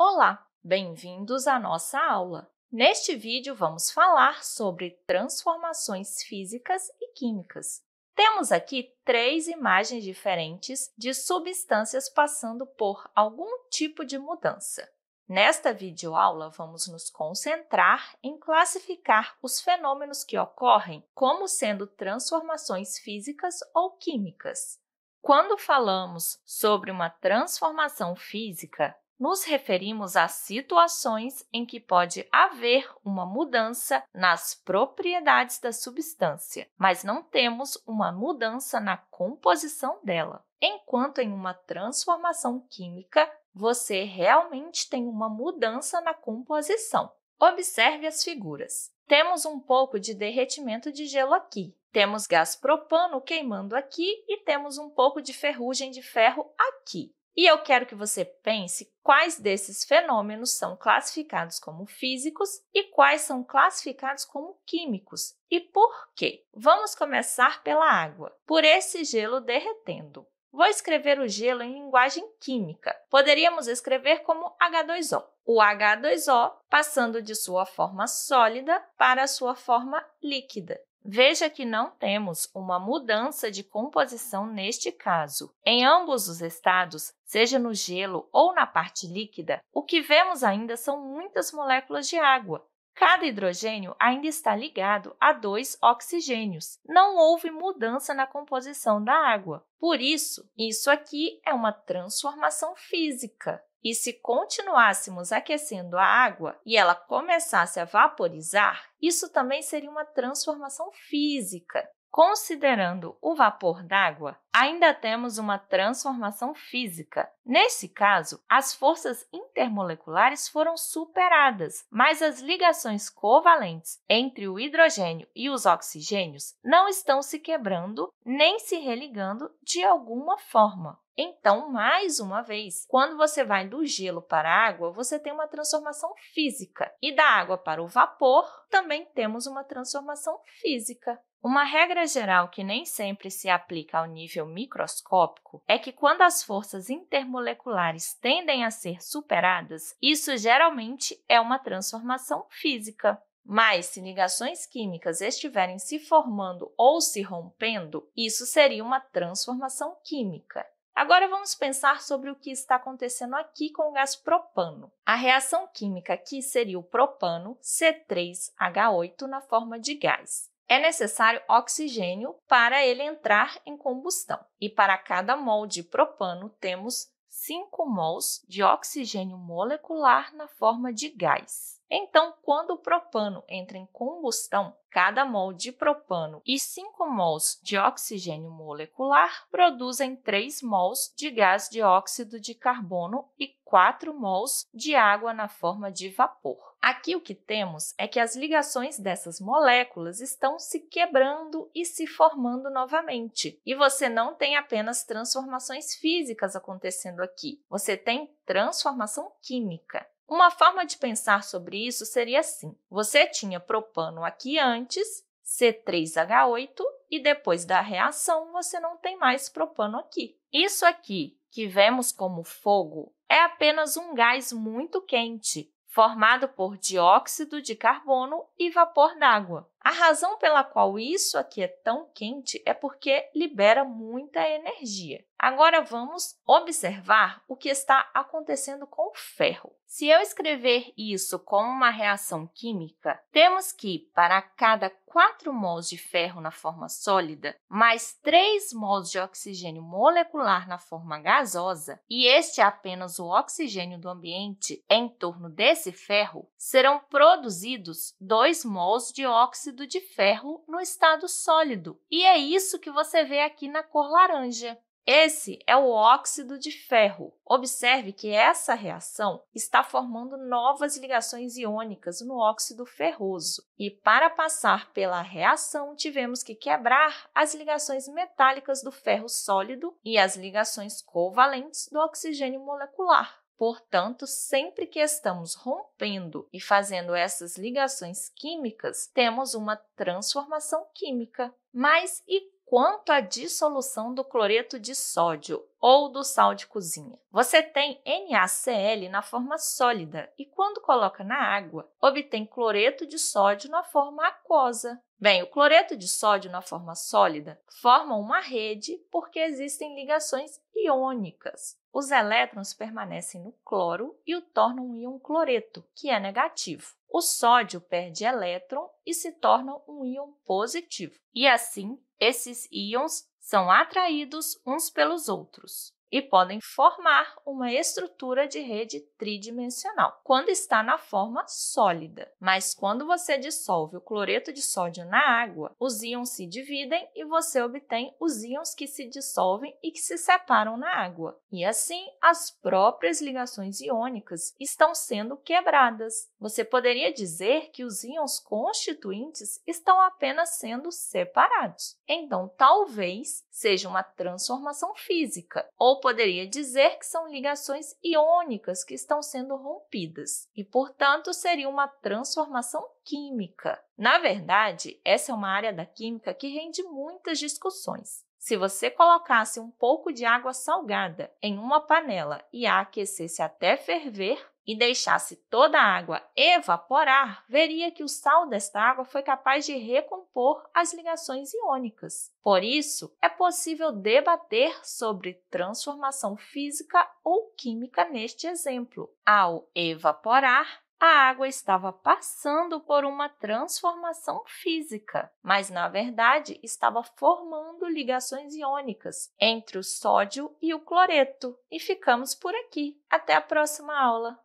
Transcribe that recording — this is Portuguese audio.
Olá, bem-vindos à nossa aula! Neste vídeo, vamos falar sobre transformações físicas e químicas. Temos aqui três imagens diferentes de substâncias passando por algum tipo de mudança. Nesta videoaula, vamos nos concentrar em classificar os fenômenos que ocorrem como sendo transformações físicas ou químicas. Quando falamos sobre uma transformação física, nos referimos a situações em que pode haver uma mudança nas propriedades da substância, mas não temos uma mudança na composição dela. Enquanto em uma transformação química, você realmente tem uma mudança na composição. Observe as figuras. Temos um pouco de derretimento de gelo aqui. Temos gás propano queimando aqui e temos um pouco de ferrugem de ferro aqui. E eu quero que você pense quais desses fenômenos são classificados como físicos e quais são classificados como químicos e por quê. Vamos começar pela água, por esse gelo derretendo. Vou escrever o gelo em linguagem química. Poderíamos escrever como H2O. O H2O passando de sua forma sólida para sua forma líquida. Veja que não temos uma mudança de composição neste caso. Em ambos os estados, seja no gelo ou na parte líquida, o que vemos ainda são muitas moléculas de água. Cada hidrogênio ainda está ligado a dois oxigênios. Não houve mudança na composição da água. Por isso, isso aqui é uma transformação física. E se continuássemos aquecendo a água e ela começasse a vaporizar, isso também seria uma transformação física. Considerando o vapor d'água, ainda temos uma transformação física. Nesse caso, as forças intermoleculares foram superadas, mas as ligações covalentes entre o hidrogênio e os oxigênios não estão se quebrando nem se religando de alguma forma. Então, mais uma vez, quando você vai do gelo para a água, você tem uma transformação física. E da água para o vapor, também temos uma transformação física. Uma regra geral que nem sempre se aplica ao nível microscópico é que quando as forças intermoleculares tendem a ser superadas, isso geralmente é uma transformação física. Mas, se ligações químicas estiverem se formando ou se rompendo, isso seria uma transformação química. Agora vamos pensar sobre o que está acontecendo aqui com o gás propano. A reação química aqui seria o propano C3H8 na forma de gás. É necessário oxigênio para ele entrar em combustão. E para cada mol de propano, temos 5 mols de oxigênio molecular na forma de gás. Então, quando o propano entra em combustão, cada mol de propano e 5 mols de oxigênio molecular produzem 3 mols de gás dióxido de carbono e 4 mols de água na forma de vapor. Aqui o que temos é que as ligações dessas moléculas estão se quebrando e se formando novamente. E você não tem apenas transformações físicas acontecendo aqui, você tem transformação química. Uma forma de pensar sobre isso seria assim: você tinha propano aqui antes, C3H8, e depois da reação você não tem mais propano aqui. Isso aqui, que vemos como fogo, é apenas um gás muito quente, formado por dióxido de carbono e vapor d'água. A razão pela qual isso aqui é tão quente é porque libera muita energia. Agora vamos observar o que está acontecendo com o ferro. Se eu escrever isso como uma reação química, temos que, para cada 4 mols de ferro na forma sólida, mais 3 mols de oxigênio molecular na forma gasosa, e este é apenas o oxigênio do ambiente em torno desse ferro, serão produzidos 2 mols de óxido de ferro no estado sólido. E é isso que você vê aqui na cor laranja. Esse é o óxido de ferro. Observe que essa reação está formando novas ligações iônicas no óxido ferroso. E para passar pela reação, tivemos que quebrar as ligações metálicas do ferro sólido e as ligações covalentes do oxigênio molecular. Portanto, sempre que estamos rompendo e fazendo essas ligações químicas, temos uma transformação química. Mas e quanto à dissolução do cloreto de sódio ou do sal de cozinha. Você tem NaCl na forma sólida e, quando coloca na água, obtém cloreto de sódio na forma aquosa. Bem, o cloreto de sódio na forma sólida forma uma rede porque existem ligações iônicas. Os elétrons permanecem no cloro e o tornam um íon cloreto, que é negativo. O sódio perde elétron e se torna um íon positivo. E assim, esses íons são atraídos uns pelos outros e podem formar uma estrutura de rede tridimensional quando está na forma sólida. Mas quando você dissolve o cloreto de sódio na água, os íons se dividem e você obtém os íons que se dissolvem e que se separam na água. E assim, as próprias ligações iônicas estão sendo quebradas. Você poderia dizer que os íons constituintes estão apenas sendo separados. Então, talvez seja uma transformação física ou poderia dizer que são ligações iônicas que estão sendo rompidas e, portanto, seria uma transformação química. Na verdade, essa é uma área da química que rende muitas discussões. Se você colocasse um pouco de água salgada em uma panela e a aquecesse até ferver, e deixasse toda a água evaporar, veria que o sal desta água foi capaz de recompor as ligações iônicas. Por isso, é possível debater sobre transformação física ou química neste exemplo. Ao evaporar, a água estava passando por uma transformação física, mas na verdade estava formando ligações iônicas entre o sódio e o cloreto. E ficamos por aqui. Até a próxima aula!